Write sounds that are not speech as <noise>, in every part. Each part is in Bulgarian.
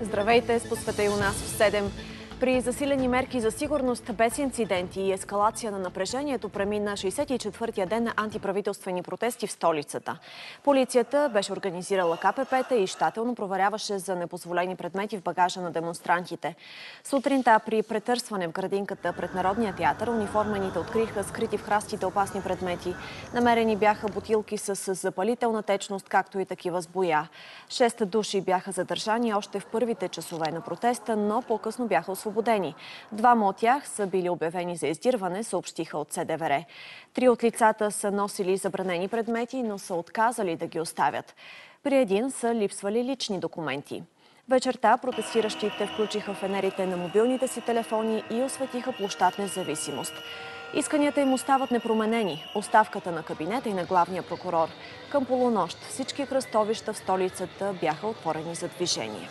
Здравейте с посвета и у нас в 7. При засилени мерки за сигурност, без инциденти и ескалация на напрежението премина 64-я ден на антиправителствени протести в столицата. Полицията беше организирала КПП-та и щателно проверяваше за непозволени предмети в багажа на демонстрантите. Сутринта при претърсване в градинката пред Народния театър униформените откриха скрити в храстите опасни предмети. Намерени бяха бутилки с запалителна течност, както и такива с боя. Шест души бяха задържани още в първите часове на протеста, но по-късно бяха освободени освободени. Двама от тях са били обявени за издирване, съобщиха от СДВР. Три от лицата са носили забранени предмети, но са отказали да ги оставят. При един са липсвали лични документи. Вечерта протестиращите включиха фенерите на мобилните си телефони и осветиха площад независимост. Исканията им остават непроменени. Оставката на кабинета и на главния прокурор. Към полунощ всички кръстовища в столицата бяха отворени за движение.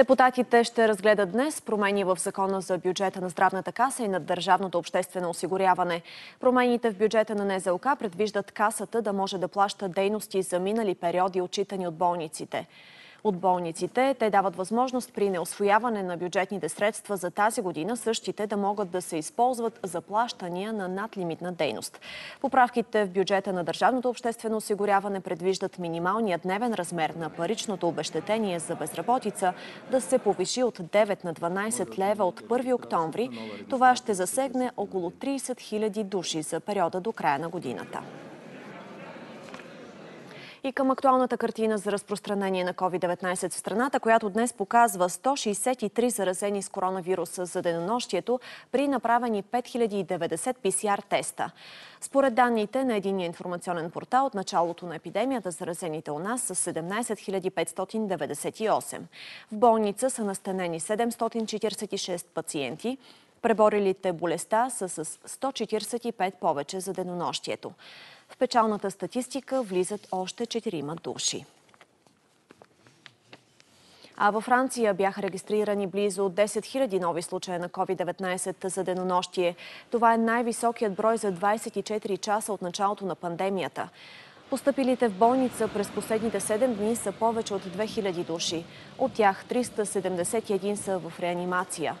Депутатите ще разгледат днес промени в закона за бюджета на здравната каса и на държавното обществено осигуряване. Промените в бюджета на НЗОК предвиждат касата да може да плаща дейности за минали периоди, отчитани от болниците от болниците. Те дават възможност при неосвояване на бюджетните средства за тази година същите да могат да се използват за плащания на надлимитна дейност. Поправките в бюджета на Държавното обществено осигуряване предвиждат минималния дневен размер на паричното обещетение за безработица да се повиши от 9 на 12 лева от 1 октомври. Това ще засегне около 30 000 души за периода до края на годината. И към актуалната картина за разпространение на COVID-19 в страната, която днес показва 163 заразени с коронавируса за денонощието при направени 5090 ПСР теста. Според данните на единния информационен портал от началото на епидемията, заразените у нас са 17 598. В болница са настанени 746 пациенти. Преборилите болестта са с 145 повече за денонощието. В печалната статистика влизат още 4 души. А във Франция бяха регистрирани близо 10 000 нови случая на COVID-19 за денонощие. Това е най-високият брой за 24 часа от началото на пандемията. Постъпилите в болница през последните 7 дни са повече от 2000 души. От тях 371 са в реанимация.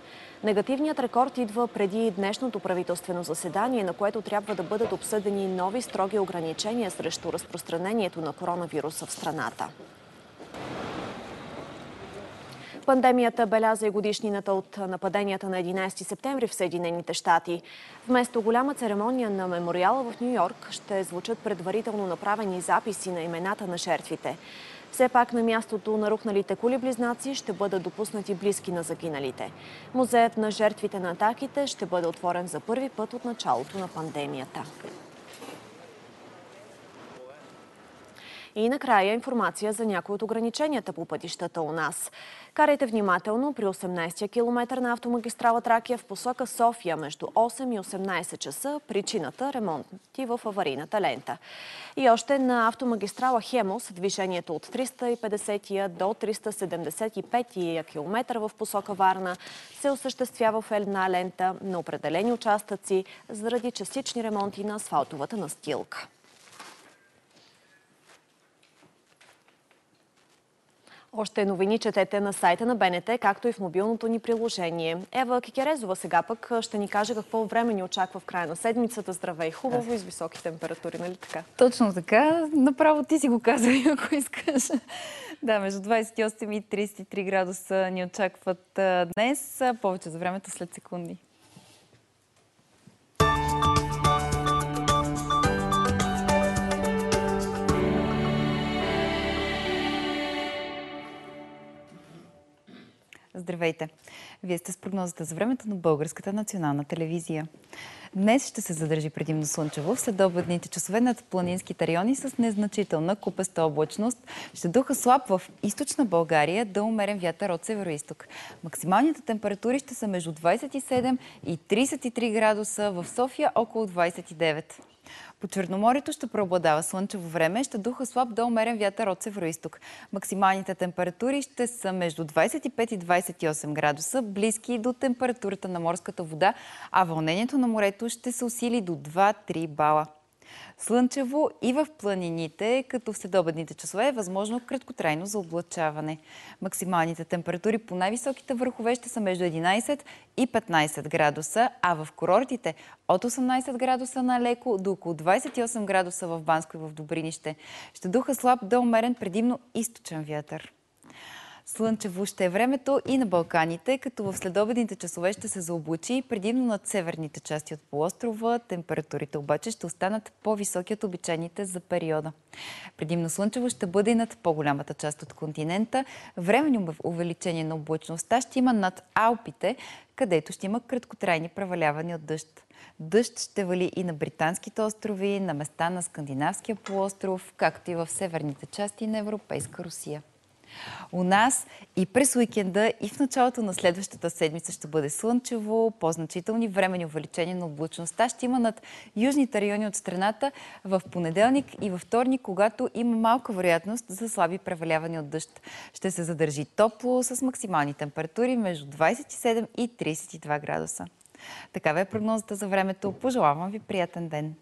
Негативният рекорд идва преди днешното правителствено заседание, на което трябва да бъдат обсъдени нови строги ограничения срещу разпространението на коронавируса в страната. Пандемията беляза и годишнината от нападенията на 11 септември в Съединените щати. Вместо голяма церемония на мемориала в Нью Йорк ще звучат предварително направени записи на имената на жертвите. Все пак на мястото на рухналите кули-близнаци ще бъдат допуснати близки на загиналите. Музеят на жертвите на атаките ще бъде отворен за първи път от началото на пандемията. И накрая информация за някои от ограниченията по пътищата у нас. Карайте внимателно при 18-я километър на автомагистрала Тракия в посока София между 8 и 18 часа. Причината – ремонти в аварийната лента. И още на автомагистрала Хемос движението от 350 до 375 километър в посока Варна се осъществява в една лента на определени участъци заради частични ремонти на асфалтовата настилка. Още новини четете на сайта на БНТ, както и в мобилното ни приложение. Ева Кикерезова сега пък ще ни каже какво време ни очаква в края на седмицата. Здравей, хубаво и с високи температури, нали така? Точно така. Направо ти си го казва, <laughs> ако искаш. Да, между 28 и 33 градуса ни очакват днес. Повече за времето след секунди. Здравейте! Вие сте с прогнозата за времето на Българската национална телевизия. Днес ще се задържи предимно слънчево. В следобедните часове над планинските райони с незначителна купеста облачност ще духа слаб в източна България да умерен вятър от северо-исток. Максималните температури ще са между 27 и 33 градуса, в София около 29. По Черноморието ще преобладава слънчево време, ще духа слаб до умерен вятър от северо-исток. Максималните температури ще са между 25 и 28 градуса, близки до температурата на морската вода, а вълнението на морето ще се усили до 2-3 бала. Слънчево и в планините, като в следобедните часове е възможно краткотрайно за облачаване. Максималните температури по най-високите върхове ще са между 11 и 15 градуса, а в курортите от 18 градуса на леко до около 28 градуса в Банско и в Добринище. Ще духа слаб до умерен предимно източен вятър. Слънчево ще е времето и на Балканите, като в следобедните часове ще се заоблачи предимно над северните части от полуострова. Температурите обаче ще останат по-високи от обичайните за периода. Предимно слънчево ще бъде и над по-голямата част от континента. Временно увеличение на облачността ще има над Алпите, където ще има краткотрайни превалявания от дъжд. Дъжд ще вали и на британските острови, на места на Скандинавския полуостров, както и в северните части на Европейска Русия. У нас и през уикенда и в началото на следващата седмица ще бъде слънчево, по-значителни времени увеличения на облачността ще има над южните райони от страната в понеделник и във вторник, когато има малка вероятност за слаби превалявания от дъжд. Ще се задържи топло с максимални температури между 27 и 32 градуса. Такава е прогнозата за времето. Пожелавам ви приятен ден!